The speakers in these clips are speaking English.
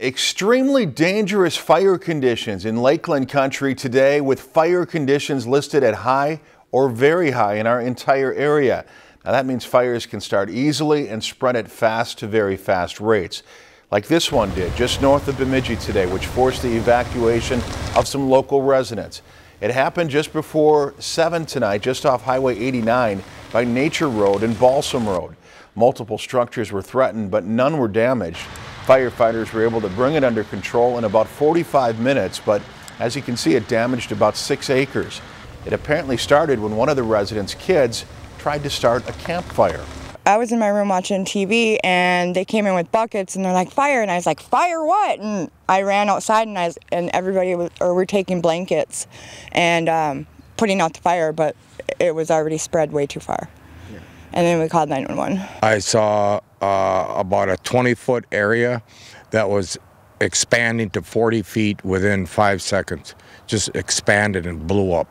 Extremely dangerous fire conditions in Lakeland country today with fire conditions listed at high or very high in our entire area. Now that means fires can start easily and spread at fast to very fast rates. Like this one did just north of Bemidji today, which forced the evacuation of some local residents. It happened just before 7 tonight, just off Highway 89 by Nature Road and Balsam Road. Multiple structures were threatened, but none were damaged. Firefighters were able to bring it under control in about 45 minutes, but as you can see, it damaged about six acres. It apparently started when one of the residents' kids tried to start a campfire. I was in my room watching TV and they came in with buckets and they're like fire and I was like fire what and I ran outside and I was, and everybody was or we're taking blankets and um, putting out the fire but it was already spread way too far and then we called 911. I saw uh, about a 20 foot area that was expanding to 40 feet within five seconds. Just expanded and blew up.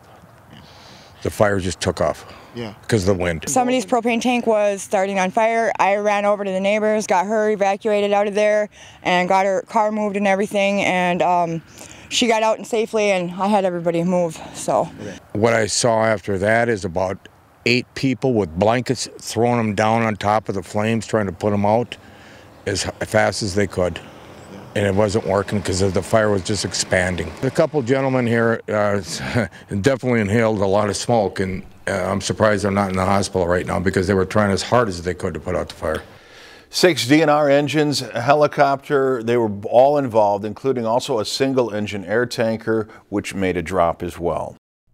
The fire just took off. Yeah. Because of the wind. Somebody's propane tank was starting on fire. I ran over to the neighbors, got her evacuated out of there, and got her car moved and everything. And um, she got out and safely, and I had everybody move. So. What I saw after that is about eight people with blankets, throwing them down on top of the flames, trying to put them out as fast as they could. And it wasn't working because the fire was just expanding. A couple gentlemen here uh, definitely inhaled a lot of smoke, and uh, I'm surprised they're not in the hospital right now because they were trying as hard as they could to put out the fire. Six DNR engines, a helicopter, they were all involved, including also a single engine air tanker, which made a drop as well.